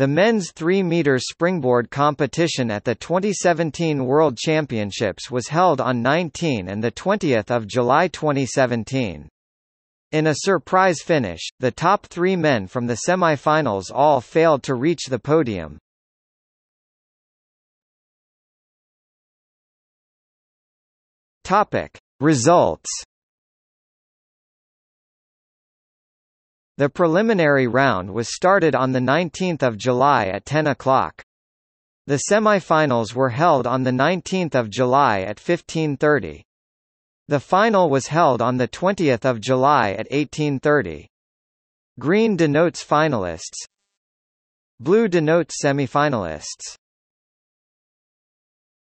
The men's 3-meter springboard competition at the 2017 World Championships was held on 19 and 20 July 2017. In a surprise finish, the top three men from the semi-finals all failed to reach the podium. Topic. Results The preliminary round was started on 19 July at 10 o'clock. The semi-finals were held on 19 July at 15.30. The final was held on 20 July at 18.30. Green denotes finalists. Blue denotes semi-finalists.